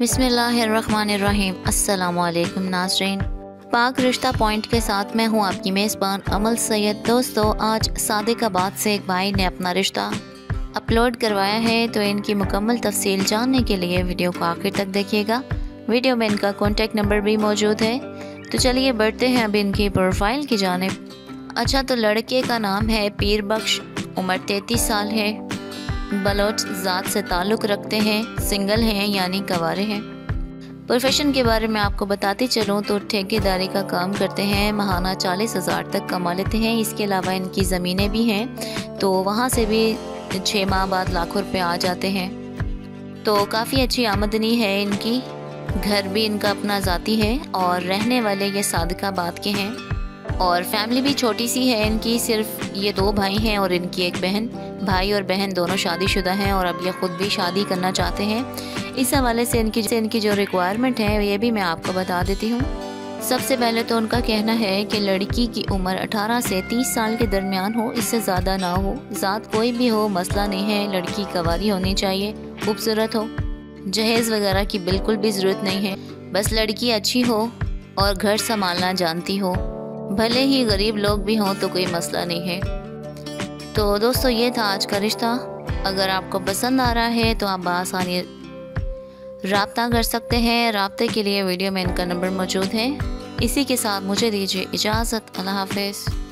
बिसमीम अस्सलाम नाजरीन। पाक रिश्ता पॉइंट के साथ मैं हूँ आपकी मेज़बान अमल सैयद। दोस्तों, आज सादिकाबाद से एक भाई ने अपना रिश्ता अपलोड करवाया है तो इनकी मुकम्मल तफसील जानने के लिए वीडियो को आखिर तक देखिएगा। वीडियो में इनका कॉन्टेक्ट नंबर भी मौजूद है। तो चलिए बढ़ते हैं अब इनकी प्रोफ़ाइल की जानब। अच्छा तो लड़के का नाम है पीर बख्श उम्र तैतीस साल है। बलोच ज़ात से ताल्लुक़ रखते हैं, सिंगल हैं यानी कवारे हैं। प्रोफेशन के बारे में आपको बताते चलूँ तो ठेकेदारी का काम करते हैं, महाना चालीस हज़ार तक कमा लेते हैं। इसके अलावा इनकी ज़मीनें भी हैं तो वहाँ से भी छः माह बाद लाखों रुपये आ जाते हैं। तो काफ़ी अच्छी आमदनी है इनकी, घर भी इनका अपना ज़ाती है और रहने वाले ये सादकाबाद के हैं। और फैमिली भी छोटी सी है, इनकी सिर्फ़ ये दो भाई हैं और इनकी एक बहन। भाई और बहन दोनों शादीशुदा हैं और अब ये ख़ुद भी शादी करना चाहते हैं। इस हवाले से इनकी से इनकी जो रिक्वायरमेंट है, ये भी मैं आपको बता देती हूँ। सबसे पहले तो उनका कहना है कि लड़की की उम्र 18 से 30 साल के दरमियान हो, इससे ज़्यादा ना हो। ज़ात कोई भी हो, मसला नहीं है, लड़की कवारी होनी चाहिए, खूबसूरत हो। जहेज़ वगैरह की बिल्कुल भी ज़रूरत नहीं है। बस लड़की अच्छी हो और घर संभालना जानती हो। भले ही गरीब लोग भी हों तो कोई मसला नहीं है। तो दोस्तों, ये था आज का रिश्ता। अगर आपको पसंद आ रहा है तो आप बसानी रबता कर सकते हैं। रबते के लिए वीडियो में इनका नंबर मौजूद है। इसी के साथ मुझे दीजिए इजाज़त। अल्लाह हाफिज़।